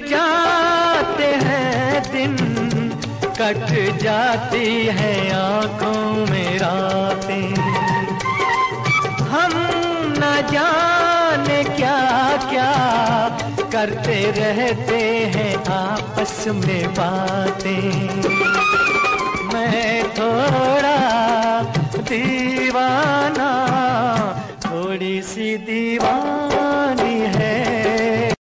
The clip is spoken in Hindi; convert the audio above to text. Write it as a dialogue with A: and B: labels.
A: जाते हैं दिन, कट जाती है आँखों में रातें। हम न जाने क्या क्या करते रहते हैं आपस में बातें। मैं थोड़ा दीवाना, थोड़ी सी दीवानी